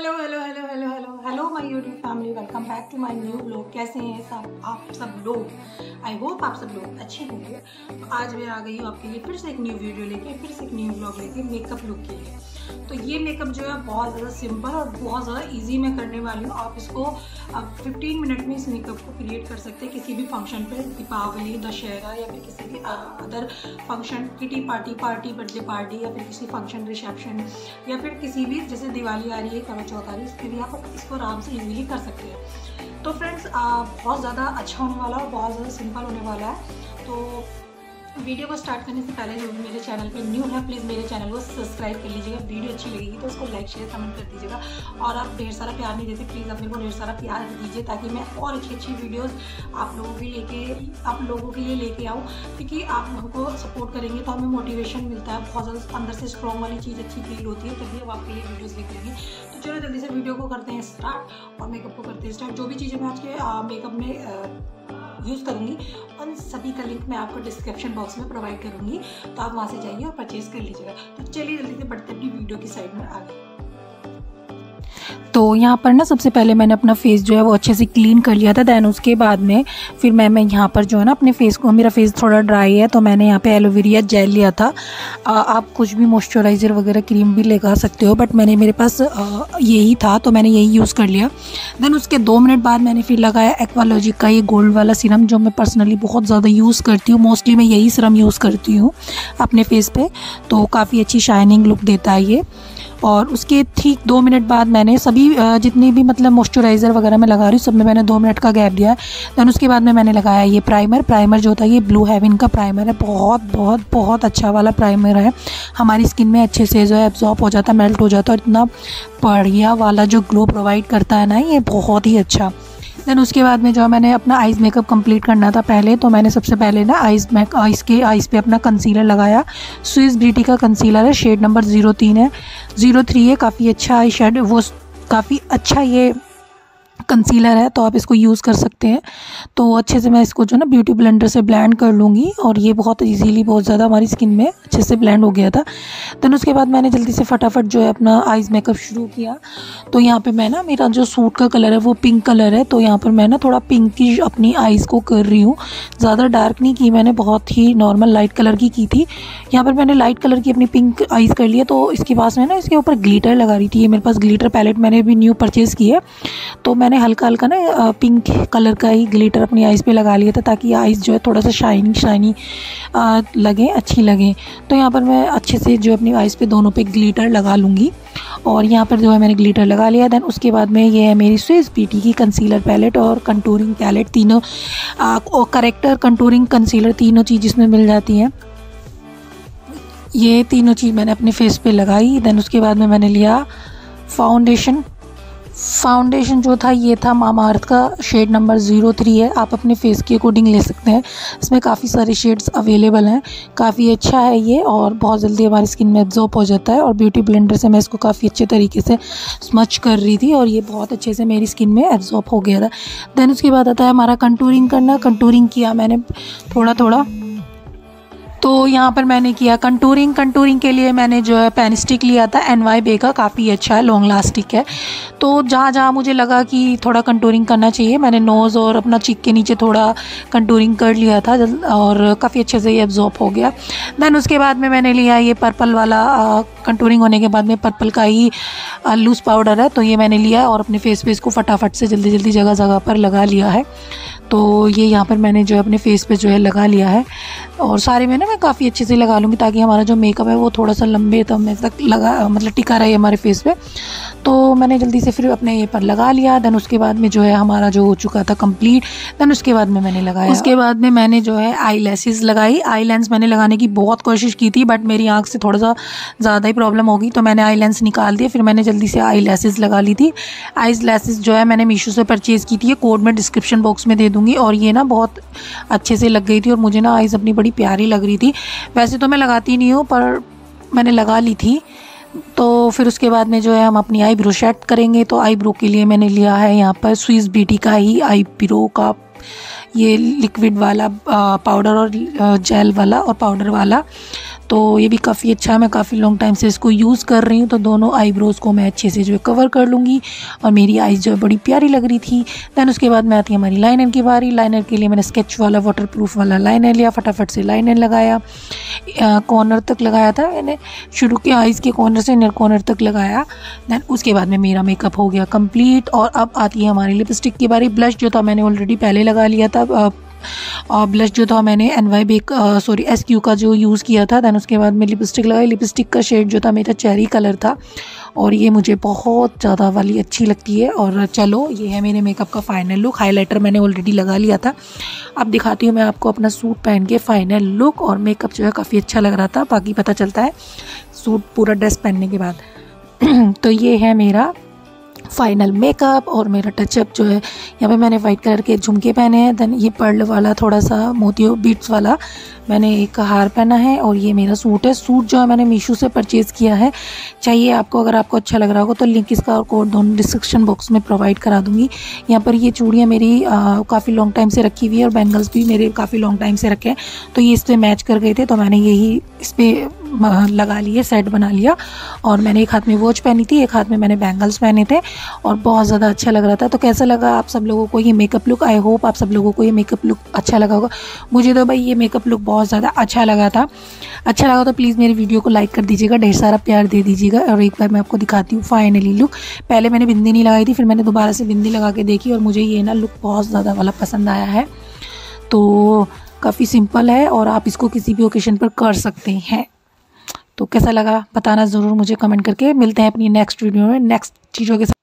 Hello hello hello hello hello hello my YouTube family welcome back to my new blog कैसे हैं सब? आप सब लोग? आई होप आप सब लोग अच्छे होंगे। तो आज मैं आ गई हूँ आपके लिए फिर से एक न्यू वीडियो लेके, फिर से एक न्यू ब्लॉग लेके मेकअप लुक के लिए। तो ये मेकअप जो है बहुत ज़्यादा सिंपल और बहुत ज़्यादा ईजी मैं करने वाली हूँ। आप इसको अब 15 मिनट में इस मेकअप को क्रिएट कर सकते हैं किसी भी फ़ंक्शन पे, दीपावली, दशहरा या फिर किसी भी other function kitty party party birthday party या फिर किसी फ़ंक्शन रिसेप्शन या फिर किसी भी, जैसे दिवाली आ रही है है इसके लिए आप इसको आराम से इजीली कर सकते हैं। तो फ्रेंड्स बहुत ज़्यादा अच्छा होने वाला है बहुत ज़्यादा सिंपल होने वाला है। तो वीडियो को स्टार्ट करने से पहले जो मेरे चैनल पे न्यू है प्लीज़ मेरे चैनल को सब्सक्राइब कर लीजिएगा। वीडियो अच्छी लगेगी तो उसको लाइक शेयर कमेंट कर दीजिएगा। और आप ढेर सारा प्यार नहीं देते प्लीज़ आप मेरे को ढेर सारा प्यार दीजिए ताकि मैं और अच्छी अच्छी वीडियोस आप लोगों के लेके आप लोगों के लिए लेके आऊँ। क्योंकि आप लोगों को सपोर्ट करेंगे तो हमें मोटिवेशन मिलता है। बहुत ज़्यादा अंदर से स्ट्रॉन्ग वाली चीज़ अच्छी फील होती है, तभी हम आपके लिए वीडियोज़ लेके तो चलो जल्दी से वीडियो को करते हैं स्टार्ट और मेकअप को करते हैं स्टार्ट जो भी चीज़ें मैं आज के मेकअप में यूज़ करूँगी। उन सभी का लिंक मैं आपको डिस्क्रिप्शन बॉक्स में प्रोवाइड करूँगी। तो आप वहाँ से जाइए और परचेज़ कर लीजिएगा। तो चलिए जल्दी से बढ़ते अपनी वीडियो की साइड में आ आगे। तो यहाँ पर ना सबसे पहले मैंने अपना फेस जो है वो अच्छे से क्लीन कर लिया था दैन उसके बाद में फिर मैं मैं यहाँ पर जो है ना अपने फेस को मेरा फेस थोड़ा ड्राई है तो मैंने यहाँ पे एलोवेरिया जेल लिया था। आ, आप कुछ भी मॉइस्चराइज़र वगैरह क्रीम भी लगा सकते हो बट मैंने मेरे पास यही था तो मैंने यही यूज़ कर लिया। देन उसके दो मिनट बाद मैंने फिर लगाया एक्वालॉजिक का ये गोल्ड वाला सीरम जो मैं पर्सनली बहुत ज़्यादा यूज़ करती हूँ। मोस्टली मैं यही सीरम यूज़ करती हूँ अपने फेस पर तो काफ़ी अच्छी शाइनिंग लुक देता है ये। और उसके ठीक दो मिनट बाद मैंने सभी जितनी भी मतलब मॉइस्चराइज़र वगैरह मैं लगा रही हूँ, सब में मैंने दो मिनट का गैप दिया है। दैन उसके बाद में मैंने लगाया ये प्राइमर प्राइमर जो होता है, ये ब्लू हेवन का प्राइमर है। बहुत बहुत बहुत अच्छा वाला प्राइमर है। हमारी स्किन में अच्छे से जो है एब्जॉर्ब हो जाता है मेल्ट हो जाता है और इतना बढ़िया वाला जो ग्लो प्रोवाइड करता है ना, ये बहुत ही अच्छा। देन उसके बाद में जो मैंने अपना आइज़ मेकअप कंप्लीट करना था पहले तो मैंने सबसे पहले ना आइज़ मेक आइज़ के आइज़ पे अपना कंसीलर लगाया। स्विस ब्यूटी का कंसीलर है शेड नंबर ज़ीरो तीन है। ज़ीरो थ्री है काफ़ी अच्छा आई शेड वो काफ़ी अच्छा ये कंसीलर है तो आप इसको यूज़ कर सकते हैं। तो अच्छे से मैं इसको जो ना ब्यूटी ब्लेंडर से ब्लेंड कर लूँगी और ये बहुत इजीली बहुत ज़्यादा हमारी स्किन में अच्छे से ब्लेंड हो गया था। देन उसके बाद मैंने जल्दी से फटाफट जो है अपना आइज़ मेकअप शुरू किया। तो यहाँ पर मैं ना, मेरा जो सूट का कलर है, वो पिंक कलर है। तो यहाँ पर मैं ना थोड़ा पिंकिश अपनी आइज़ को कर रही हूँ। ज़्यादा डार्क नहीं की मैंने, बहुत ही नॉर्मल लाइट कलर की की थी। यहाँ पर मैंने लाइट कलर की अपनी पिंक आइज़ कर लिया तो इसके पास में ना, इसके ऊपर ग्लीटर लगा रही थी। ये मेरे पास ग्लीटर पैलेट मैंने भी न्यू परचेज़ की है। तो मैंने हल्का हल्का ना पिंक कलर का ही ग्लिटर अपनी आइज़ पे लगा लिया था ताकि आइज़ जो है थोड़ा सा शाइनिंग शाइनी लगे, अच्छी लगे। तो यहाँ पर मैं अच्छे से जो अपनी आइज़ पे दोनों पे ग्लिटर लगा लूँगी। और यहाँ पर जो है मैंने ग्लिटर लगा लिया दैन उसके बाद में ये है मेरी स्विस पीटी की कंसीलर पैलेट और कंटूरिंग पैलेट तीनों और करेक्टर कंटूरिंग कंसीलर तीनों चीज़ इसमें मिल जाती हैं। ये तीनों चीज़ मैंने अपने फेस पे लगाई देन उसके बाद में मैंने लिया फाउंडेशन फाउंडेशन जो था, ये था मामा अर्थ का शेड नंबर ज़ीरो थ्री है। आप अपने फेस के अकॉर्डिंग ले सकते हैं। इसमें काफ़ी सारे शेड्स अवेलेबल हैं। काफ़ी अच्छा है ये और बहुत जल्दी हमारी स्किन में एब्जॉर्ब हो जाता है और ब्यूटी ब्लेंडर से मैं इसको काफ़ी अच्छे तरीके से स्मच कर रही थी और ये बहुत अच्छे से मेरी स्किन में एब्जॉर्ब हो गया था। देन उसके बाद आता है हमारा कंटूरिंग करना। कंटूरिंग किया मैंने थोड़ा थोड़ा तो यहाँ पर मैंने किया कंटूरिंग कंटूरिंग के लिए मैंने जो है पेन स्टिक लिया था. एन वाई बे का काफ़ी अच्छा है लॉन्ग लास्टिक है. तो जहाँ जहाँ मुझे लगा कि थोड़ा कंटूरिंग करना चाहिए, मैंने नोज़ और अपना चिक के नीचे थोड़ा कंटूरिंग कर लिया था और काफ़ी अच्छे से ये एब्जॉर्ब हो गया. दैन उसके बाद में मैंने लिया ये पर्पल वाला कंटूरिंग होने के बाद में पर्पल का ही लूज़ पाउडर है. तो ये मैंने लिया और अपने फेस पे इसको फटाफट से जल्दी जल्दी जगह जगह पर लगा लिया है. तो ये यहाँ पर मैंने जो है अपने फेस पे जो है लगा लिया है. और सारे में ना मैं काफ़ी अच्छे से लगा लूँगी ताकि हमारा जो मेकअप है वो थोड़ा सा लंबे समय तक लगा मतलब टिका रहे हमारे फेस पे। तो मैंने जल्दी से फिर अपने ये पर लगा लिया। देन उसके बाद में जो है हमारा जो हो चुका था कंप्लीट देन उसके बाद में मैंने लगाया। उसके बाद में मैंने जो है आई लेसिस लगाई। आई लेंस मैंने लगाने की बहुत कोशिश की थी बट मेरी आँख से थोड़ा सा ज़्यादा ही प्रॉब्लम होगी तो मैंने आई लेंस निकाल दिया। फिर मैंने जल्दी से आई लेसिस लगा ली थी। आई लेसिस जो है मैंने मीशो से परचेज़ की थी। कोड मैं डिस्क्रिप्शन बॉक्स में दे दूँगी और ये ना बहुत अच्छे से लग गई थी और मुझे ना आइज़ अपनी बड़ी प्यारी लग रही थी। वैसे तो मैं लगाती नहीं हूँ, पर मैंने लगा ली थी। तो फिर उसके बाद में जो है हम अपनी आई ब्रो सेट करेंगे। तो आई ब्रो के लिए मैंने लिया है यहाँ पर स्विस बीटी का ही आई ब्रो का ये लिक्विड वाला पाउडर और जेल वाला और पाउडर वाला। तो ये भी काफ़ी अच्छा है। मैं काफ़ी लॉन्ग टाइम से इसको यूज़ कर रही हूँ तो दोनों आईब्रोज़ को मैं अच्छे से जो है कवर कर लूँगी और मेरी आइज़ जो है बड़ी प्यारी लग रही थी। दैन उसके बाद मैं आती हमारी लाइनर की बारी। लाइनर के लिए मैंने स्केच वाला वाटर प्रूफ वाला लाइनर लिया, फटाफट से लाइनर लगाया। कॉर्नर तक लगाया था मैंने। शुरू के आइज़ के कॉर्नर से इनर कॉर्नर तक लगाया। दैन उसके बाद में मेरा मेकअप हो गया कंप्लीट और अब आती है हमारी लिपस्टिक की बारी। ब्लश जो था मैंने ऑलरेडी पहले लगा लिया था। ब्लश जो था मैंने N Y bake sorry S Q का जो यूज़ किया था दैन उसके बाद मैं लिपस्टिक लगाई। लिपस्टिक का शेड जो था मेरा चेरी कलर था। और ये मुझे बहुत ज़्यादा वाली अच्छी लगती है। और चलो, ये है मेरे मेकअप का फाइनल लुक हाइलाइटर मैंने ऑलरेडी लगा लिया था। अब दिखाती हूँ मैं आपको अपना सूट पहन के फाइनल लुक और मेकअप जो है काफ़ी अच्छा लग रहा था। बाकी पता चलता है सूट पूरा ड्रेस पहनने के बाद। तो ये है मेरा फाइनल मेकअप और मेरा टचअप जो है, यहाँ पे मैंने वाइट कलर के झुमके पहने हैं देन ये पर्ल वाला थोड़ा सा मोतियों बीट्स वाला मैंने एक हार पहना है और ये मेरा सूट है। सूट जो है मैंने मीशो से परचेज़ किया है। चाहिए आपको, अगर आपको अच्छा लग रहा होगा तो लिंक इसका और कोड दोनों डिस्क्रिप्शन बॉक्स में प्रोवाइड करा दूँगी। यहाँ पर ये चूड़ियाँ मेरी काफ़ी लॉन्ग टाइम से रखी हुई है और बैंगल्स भी मेरे काफ़ी लॉन्ग टाइम से रखे हैं। तो ये इस पर मैच कर गए थे तो मैंने यही इस पर लगा लिए सेट बना लिया और मैंने एक हाथ में वॉच पहनी थी, एक हाथ में मैंने बैंगल्स पहने थे और बहुत ज़्यादा अच्छा लग रहा था। तो कैसा लगा आप सब लोगों को ये मेकअप लुक आई होप आप सब लोगों को ये मेकअप लुक अच्छा लगा होगा। मुझे तो भाई ये मेकअप लुक बहुत ज़्यादा अच्छा लगा था। अच्छा लगा तो प्लीज़ मेरी वीडियो को लाइक कर दीजिएगा, ढेर सारा प्यार दे दीजिएगा और एक बार मैं आपको दिखाती हूँ फाइनली लुक पहले मैंने बिंदी नहीं लगाई थी, फिर मैंने दोबारा से बिंदी लगा के देखी और मुझे ये ना लुक बहुत ज़्यादा वाला पसंद आया है। तो काफ़ी सिंपल है और आप इसको किसी भी ओकेशन पर कर सकते हैं। तो कैसा लगा बताना ज़रूर मुझे कमेंट करके। मिलते हैं अपनी नेक्स्ट वीडियो में नेक्स्ट चीज़ों के साथ।